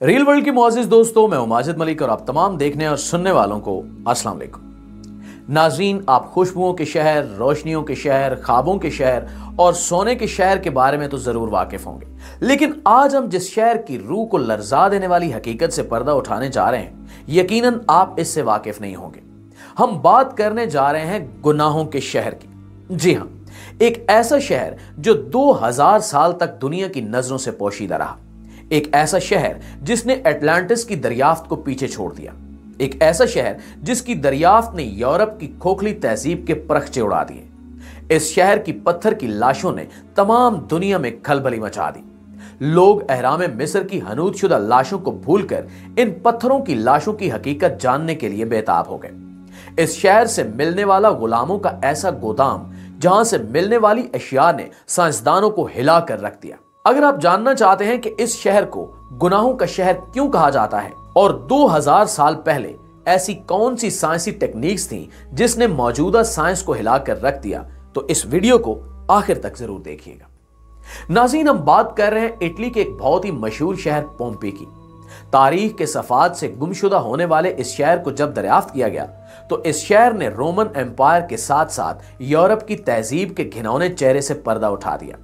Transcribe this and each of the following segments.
Real world की मोजिज दोस्तों, मैं माजिद मलिक और आप तमाम देखने और सुनने वालों को अस्सलाम वालेकुम। नाजरीन, आप खुशबुओं के शहर, रोशनियों के शहर, ख्वाबों के शहर और सोने के शहर के बारे में तो ज़रूर वाकिफ होंगे। लेकिन आज हम जिस शहर की रूह को लर्जा देने वाली हकीकत से पर्दा उठाने जा रहे हैं, यकीनन आप इससे वाकिफ नहीं होंगे। हम बात करने जा रहे हैं गुनाहों के शहर की। जी हाँ एक ऐसा शहर जो 2000 साल तक दुनिया की नज़रों से पोशीदा रहा। एक ऐसा शहर जिसने एटलांटिस की दरियाफ्त को पीछे छोड़ दिया। एक ऐसा शहर जिसकी दरियाफ्त ने यूरोप की खोखली तहजीब के परखचे उड़ा दिए। इस शहर की पत्थर की लाशों ने तमाम दुनिया में खलबली मचा दी। लोग अहराम मिस्र की हनूद शुदा लाशों को भूलकर इन पत्थरों की लाशों की हकीकत जानने के लिए बेताब हो गए। इस शहर से मिलने वाला गुलामों का ऐसा गोदाम, जहाँ से मिलने वाली अशिया ने साइंसदानों को हिला कर रख दिया। अगर आप जानना चाहते हैं कि इस शहर को गुनाहों का शहर क्यों कहा जाता है, और 2000 साल पहले ऐसी कौन सी साइंसी टेक्निक्स थी जिसने मौजूदा साइंस को हिलाकर रख दिया तो इस वीडियो को आखिर तक ज़रूर देखिएगा। नाजीन, हम बात कर रहे हैं इटली के एक बहुत ही मशहूर शहर पोम्पी की। तारीख के सफात से गुमशुदा होने वाले इस शहर को जब दरियाफ्त किया गया तो इस शहर ने रोमन एम्पायर के साथ साथ यूरोप की तहजीब के घिनौने चेहरे से पर्दा उठा दिया।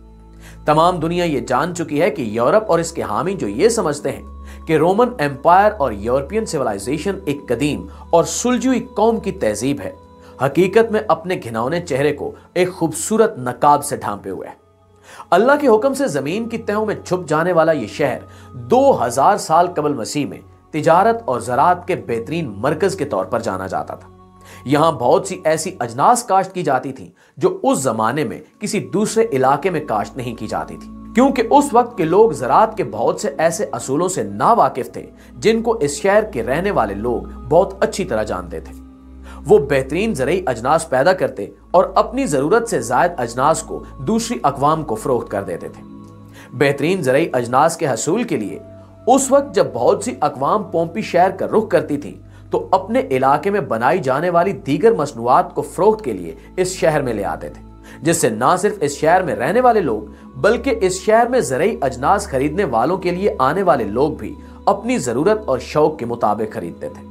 तमाम दुनिया ये जान चुकी है कि यूरोप और इसके हामी जो ये समझते हैं कि रोमन एम्पायर और यूरोपियन सिविलाइजेशन एक कदीम और सुलझी कौम की तहजीब है। हकीकत में अपने घिनौने चेहरे को एक खूबसूरत नकाब से ढांपे हुए है। अल्लाह के हुक्म से ज़मीन की तहों में छुप जाने वाला यह शहर 2000 साल कबल मसीह में तिजारत और ज़रात के बेहतरीन मरकज के तौर पर जाना जाता था। यहाँ बहुत सी ऐसी अजनास काश्त की जाती थी, जो उस जमाने में किसी दूसरे इलाके में काश्त नहीं की जाती थी। क्योंकि उस वक्त के लोग ज़रात के बहुत से ऐसे असूलों से ना वाकिफ थे, जिनको इस शहर के रहने वाले लोग बहुत अच्छी तरह जानते थे। वो बेहतरीन ज़रिए अजनास पैदा करते और अपनी ज़रूरत से जायद अजनास को दूसरी अकवाम को फरोख्त कर देते थे। बेहतरीन ज़रिए अजनास के हसूल के लिए उस वक्त जब बहुत सी अकवाम पोम्पी शहर का रुख करती थी तो अपने इलाके में बनाई जाने वाली दीगर मसनूआत को फरोख्त के लिए इस शहर में ले आते थे, जिससे ना सिर्फ़ इस शहर में रहने वाले लोग, बल्कि इस शहर में ज़रिए अजनास खरीदने वालों के लिए आने वाले लोग भी अपनी ज़रूरत और शौक के मुताबिक खरीदते थे।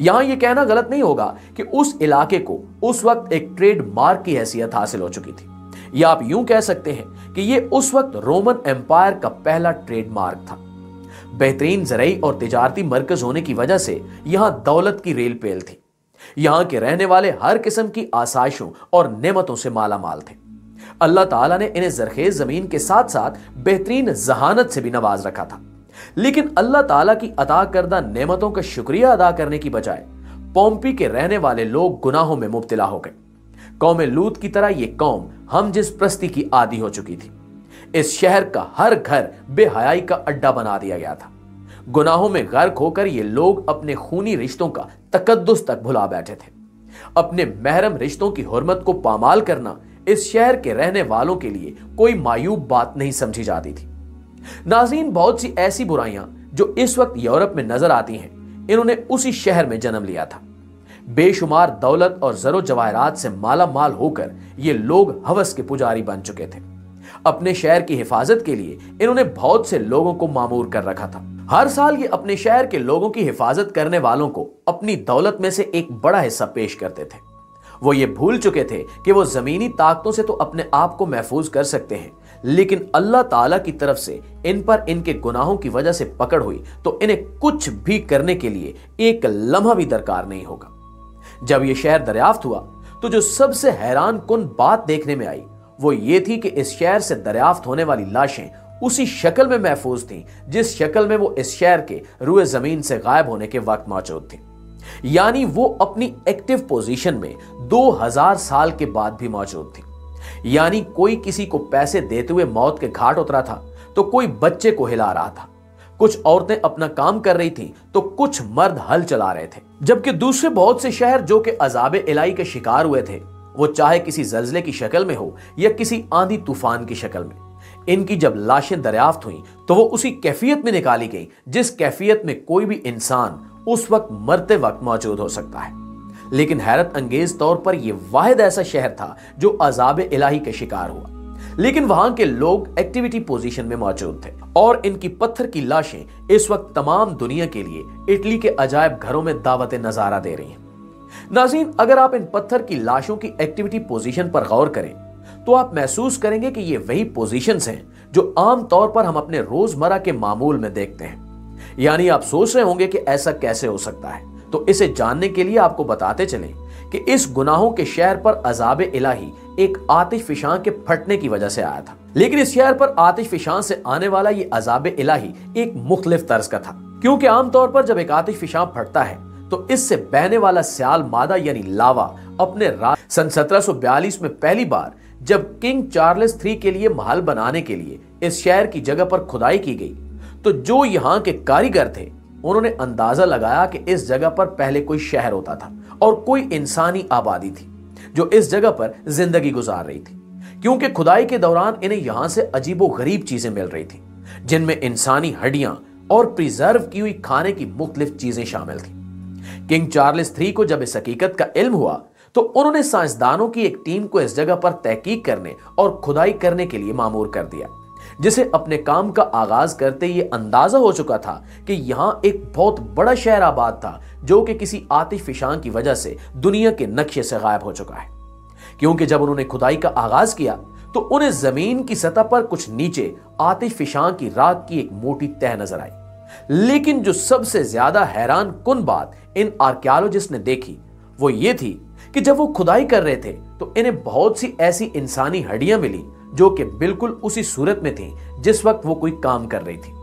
यहाँ यह कहना गलत नहीं होगा कि उस इलाके को उस वक्त एक ट्रेड मार्क की हैसियत हासिल हो चुकी थी। या आप यूँ कह सकते हैं कि यह उस वक्त रोमन एम्पायर का पहला ट्रेडमार्क था। बेहतरीन ज़रिए और तजारती मरकज होने की वजह से यहाँ दौलत की रेल पेल थी। यहाँ के रहने वाले हर किस्म की आसाइशों और नेमतों से माला माल थे। अल्लाह ताला ने इन्हें जरखेज ज़मीन के साथ साथ बेहतरीन जहानत से भी नवाज़ रखा था। लेकिन अल्लाह ताला की अदा करदा नेमतों का शुक्रिया अदा करने की बजाय पोम्पी के रहने वाले लोग गुनाहों में मुब्तला हो गए। कौम लूत की तरह यह कौम हम जिस प्रस्ती की आदि हो चुकी थी। इस शहर का हर घर बेहयाई का अड्डा बना दिया गया था। गुनाहों में गर्क होकर ये लोग अपने खूनी रिश्तों का तकदस तक भुला बैठे थे। अपने महरम रिश्तों की हरमत को पामाल करना इस शहर के रहने वालों के लिए कोई मायूब बात नहीं समझी जाती थी। नाजीन बहुत सी ऐसी बुराइयाँ जो इस वक्त यूरोप में नज़र आती हैं, इन्होंने उसी शहर में जन्म लिया था। बेशुमार दौलत और जरो जवाहरात से माला माल होकर ये लोग हवस के पुजारी बन चुके थे। अपने शहर की हिफाजत के लिए इन्होंने बहुत से लोगों को मामूर कर रखा था। हर साल ये अपने शहर के लोगों की हिफाजत करने वालों को अपनी दौलत में से एक बड़ा हिस्सा पेश करते थे। वो ये भूल चुके थे कि वो जमीनी ताकतों से तो अपने आप को महफूज कर सकते हैं, लेकिन अल्लाह ताला की तरफ़ से इन पर इनके गुनाहों की वजह से पकड़ हुई तो इन्हें कुछ भी करने के लिए एक लम्हा भी दरकार नहीं होगा। जब यह शहर दरियाफ्त हुआ तो जो सबसे हैरान कुन बात देखने में आई वो ये थी कि इस शहर से दरियाफ्त होने वाली लाशें उसी शक्ल में महफूज थी, जिस शक्ल में वो इस शहर के रुए ज़मीन से गायब होने के वक्त मौजूद थी। यानी वो अपनी एक्टिव पोजीशन में 2000 साल के बाद भी मौजूद थी। यानी कोई किसी को पैसे देते हुए मौत के घाट उतरा था तो कोई बच्चे को हिला रहा था। कुछ औरतें अपना काम कर रही थी तो कुछ मर्द हल चला रहे थे। जबकि दूसरे बहुत से शहर जो कि अजाब इलाई के शिकार हुए थे वो चाहे किसी जल्जले की शक्ल में हो या किसी आंधी तूफ़ान की शक्ल में। इनकी जब लाशें दरियाफ्त हुई तो वो उसी कैफियत में निकाली गई, जिस कैफियत में कोई भी इंसान उस वक्त मरते वक्त मौजूद हो सकता है। लेकिन हैरत अंगेज तौर पर यह वाहिद ऐसा शहर था जो अजाब इलाही के शिकार हुआ। लेकिन वहाँ के लोग एक्टिविटी पोजीशन में मौजूद थे और इनकी पत्थर की लाशें इस वक्त तमाम दुनिया के लिए इटली के अजायब घरों में दावत नज़ारा दे रही हैं। नाजीन, अगर आप इन पत्थर की लाशों की एक्टिविटी पोजीशन पर गौर करें तो आप महसूस करेंगे कि ये वही पोजीशंस हैं जो आम तौर पर हम अपने रोज़मर्रा के मामूल में देखते हैं। यानी आप सोच रहे होंगे कि ऐसा कैसे हो सकता है। तो इसे जानने के लिए आपको बताते चलें कि इस गुनाहों के शहर पर अजाब इलाही एक आतिश फिशां के फटने की वजह से आया था। लेकिन इस शहर पर आतिश फिशां से आने वाला ये अजाब इलाही एक मुख्तलिफ़ तर्ज का था। क्योंकि आमतौर पर जब एक आतिश फिशां फटता है तो इससे बहने वाला सियाल मादा यानी लावा अपने राज सन 1742 में पहली बार जब किंग चार्ल्स थ्री के लिए महल बनाने के लिए इस शहर की जगह पर खुदाई की गई तो जो यहाँ के कारीगर थे, उन्होंने अंदाज़ा लगाया कि इस जगह पर पहले कोई शहर होता था और कोई इंसानी आबादी थी, जो इस जगह पर ज़िंदगी गुजार रही थी, क्योंकि खुदाई के दौरान इन्हें यहाँ से अजीबो गरीब चीज़ें मिल रही थी, जिनमें इंसानी हड्डियाँ और प्रिजर्व की हुई खाने की मुख्तलिफ़ चीज़ें शामिल थी। किंग चार्ल्स थ्री को जब इस हकीकत का इल्म हुआ तो उन्होंने साइंसदानों की एक टीम को इस जगह पर तहकीक करने और खुदाई करने के लिए मामूर कर दिया, जिसे अपने काम का आगाज़ करते ये अंदाज़ा हो चुका था कि यहाँ एक बहुत बड़ा शहर आबाद था, जो कि किसी आतिश फिशान की वजह से दुनिया के नक्शे से गायब हो चुका है। क्योंकि जब उन्होंने खुदाई का आगाज़ किया तो उन्हें ज़मीन की सतह पर कुछ नीचे आतिश फिशान की राख की एक मोटी तह नज़र आई। लेकिन जो सबसे ज़्यादा हैरान कुन बात इन आर्कियोलॉजिस्ट ने देखी, वो ये थी कि जब वो खुदाई कर रहे थे तो इन्हें बहुत सी ऐसी इंसानी हड्डियाँ मिली, जो कि बिल्कुल उसी सूरत में थी, जिस वक्त वो कोई काम कर रही थी।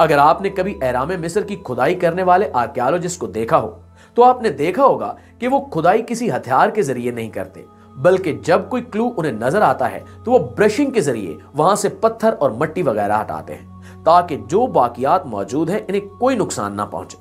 अगर आपने कभी एराम मिस्र की खुदाई करने वाले आर्कियोलॉजिस्ट को देखा हो तो आपने देखा होगा कि वो खुदाई किसी हथियार के ज़रिए नहीं करते, बल्कि जब कोई क्लू उन्हें नज़र आता है तो वो ब्रशिंग के ज़रिए वहाँ से पत्थर और मट्टी वगैरह हटाते हैं। ताकि जो बाकियात मौजूद हैं, इन्हें कोई नुकसान ना पहुँचे।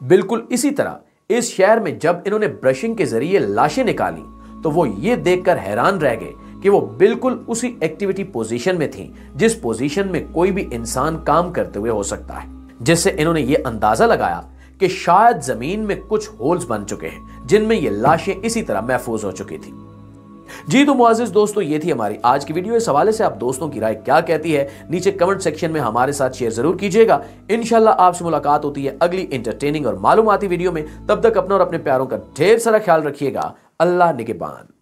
बिल्कुल इसी तरह, इस शहर में जब इन्होंने ब्रशिंग के ज़रिए लाशें निकाली तो वो ये देखकर हैरान रह गए कि वो बिल्कुल उसी एक्टिविटी पोजीशन में थी, जिस पोजीशन में कोई भी इंसान काम करते हुए हो सकता है। जिससे इन्होंने ये अंदाज़ा लगाया कि शायद ज़मीन में कुछ होल्स बन चुके हैं, जिनमें ये लाशें इसी तरह महफूज हो चुकी थी। जी तो मुआजिज, दोस्तों, ये थी हमारी आज की वीडियो। इस हवाले से आप दोस्तों की राय क्या कहती है, नीचे कमेंट सेक्शन में हमारे साथ शेयर ज़रूर कीजिएगा। इनशाला आपसे मुलाकात होती है अगली इंटरटेनिंग और मालूमती वीडियो में। तब तक अपना और अपने प्यारों का ढेर सारा ख्याल रखिएगा। अल्लाह निगेबान